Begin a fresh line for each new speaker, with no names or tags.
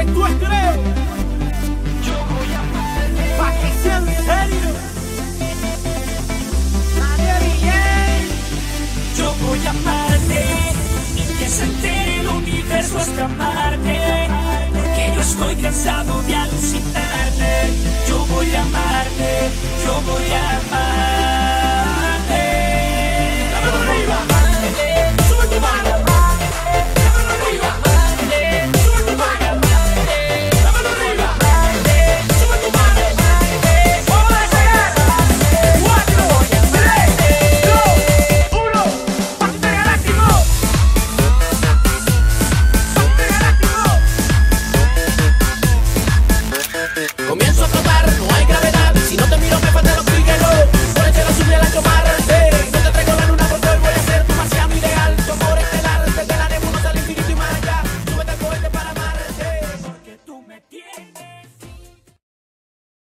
Esto es creo. Yo voy a ponerme. Pa' que sea en. Nadie bien. Yo voy a amarte. Y que se el universo hasta amarte. Porque yo estoy cansado de alucinarte. Yo voy a amarte. Yo voy a amarte. right there.